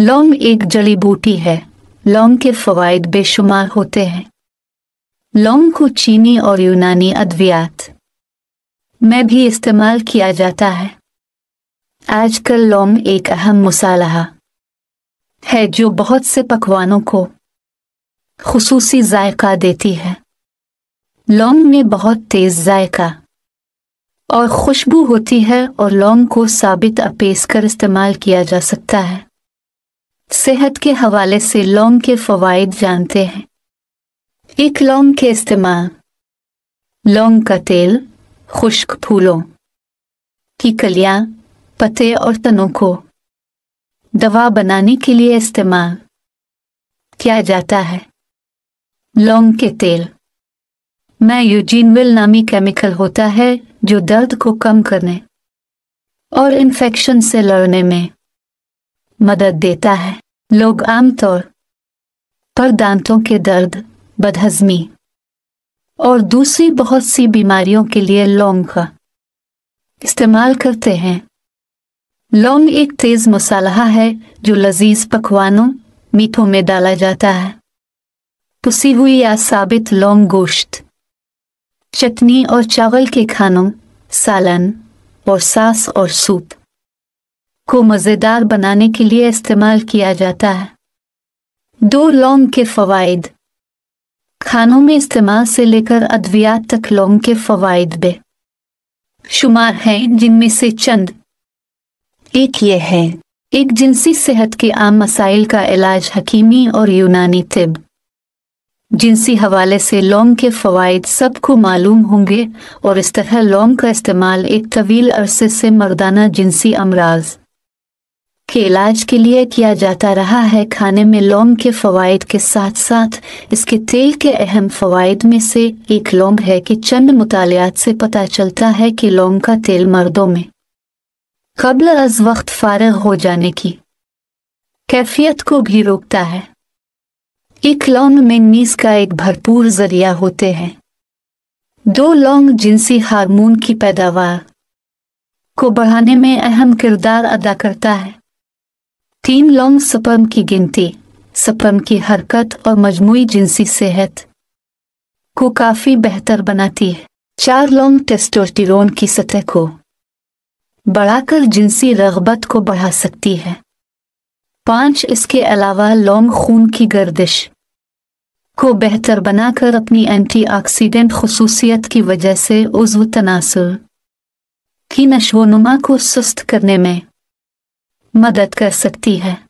लौंग एक जड़ी बूटी है। लौंग के फवाइद बेशुमार होते हैं। लौंग को चीनी और यूनानी अद्वियात में भी इस्तेमाल किया जाता है। आजकल लौंग एक अहम मसाला है जो बहुत से पकवानों को खसूसी जायका देती है। लौंग में बहुत तेज जायका और खुशबू होती है और लौंग को साबित अपेस कर इस्तेमाल किया जा सकता है। सेहत के हवाले से लौंग के फवाइद जानते हैं। एक लौंग के इस्तेमाल। लौंग का तेल, खुश्क फूलों। की कलियाँ पत्ते और तनों को। दवा बनाने के लिए इस्तेमाल। किया जाता है। लौंग के तेल। में यूजीनविल नामी केमिकल होता है, जो दर्द को कम करने और इन्फेक्शन से लड़ने में मदद देता है। लोग आमतौर पर दांतों के दर्द, बदहजमी और दूसरी बहुत सी बीमारियों के लिए लौंग का इस्तेमाल करते हैं। लौंग एक तेज मसाला है जो लजीज पकवानों, मीठों में डाला जाता है। पुसी हुई या साबित लौंग गोश्त, चटनी और चावल के खानों, सालन और सास और सूप। को मज़ेदार बनाने के लिए इस्तेमाल किया जाता है। दो लौंग के फवाइद। खानों में इस्तेमाल से लेकर अद्वियात तक लौंग के फवाइद बे शुमार हैं, जिनमें से चंद। एक ये है, एक जिनसी सेहत के आम मसाइल का इलाज हकीमी और यूनानी तिब। जिनसी हवाले से लौंग के फ़वाद सबको मालूम होंगे और इस तरह लौंग का इस्तेमाल एक तवील अरसे से मर्दाना जिनसी अमराज। के इलाज के लिए किया जाता रहा है खाने में लौंग के फ़वाद के साथ साथ इसके तेल के अहम फ़वाद में से एक लौंग है कि चंद मुतालियात से पता चलता है कि लौंग का तेल मर्दों में कबल अज वक्त फारग हो जाने की कैफियत को भी रोकता है। एक लौंग मैंगनीज का एक भरपूर ज़रिया होते हैं। दो लौंग जिनसी हार्मोन की पैदावार को बढ़ाने में अहम किरदार अदा करता है। तीन लौंग सपर्म की गिनती सपर्म की हरकत और मजमुई जिनसी सेहत को काफ़ी बेहतर बनाती है। चार लौंग टेस्टोस्टेरोन की सतह को बढ़ाकर जिनसी रगबत को बढ़ा सकती है। पाँच इसके अलावा लौंग खून की गर्दिश को बेहतर बनाकर अपनी एंटीऑक्सीडेंट खसूसियत की वजह से उज्व तनासुर की नशोनुमा को सुस्त करने में मदद कर सकती है।